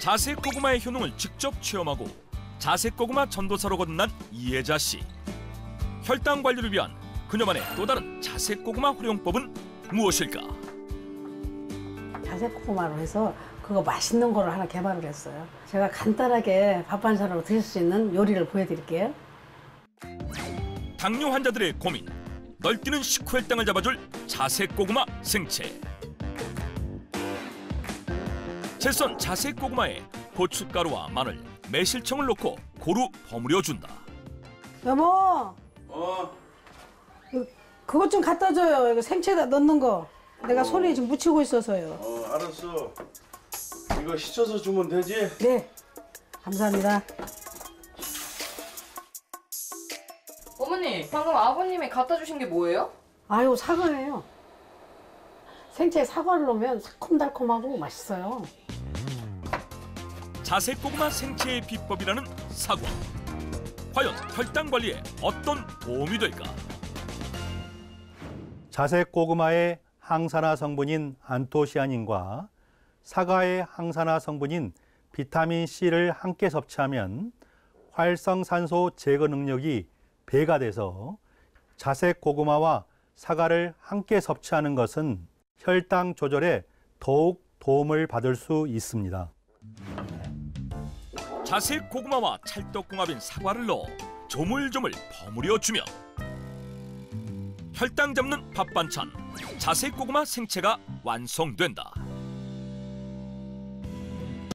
자색 고구마의 효능을 직접 체험하고 자색 고구마 전도사로 거듭난 이혜자 씨. 혈당 관리를 위한 그녀만의 또 다른 자색 고구마 활용법은 무엇일까? 자색 고구마로 해서 그거 맛있는 거를 하나 개발을 했어요. 제가 간단하게 밥 반찬으로 드실 수 있는 요리를 보여드릴게요. 당뇨 환자들의 고민. 널뛰는 식후혈당을 잡아줄 자색 고구마 생채. 채썬 자색 고구마에 고춧가루와 마늘, 매실청을 넣고 고루 버무려 준다. 여보, 어, 이거 그것 좀 갖다 줘요. 이거 생채에다 넣는 거. 내가 손에 지금 묻히고 있어서요. 어, 알았어. 이거 씻어서 주면 되지? 네, 감사합니다. 어머니, 방금 아버님이 갖다 주신 게 뭐예요? 아유 사과예요. 생채에 사과를 넣으면 새콤달콤하고 맛있어요. 자색 고구마 생채의 비법이라는 사과. 과연 혈당 관리에 어떤 도움이 될까? 자색 고구마의 항산화 성분인 안토시아닌과 사과의 항산화 성분인 비타민 C를 함께 섭취하면 활성산소 제거 능력이 배가 돼서 자색 고구마와 사과를 함께 섭취하는 것은 혈당 조절에 더욱 도움을 받을 수 있습니다. 자색 고구마와 찰떡궁합인 사과를 넣어 조물조물 버무려 주면 혈당 잡는 밥 반찬 자색 고구마 생채가 완성된다.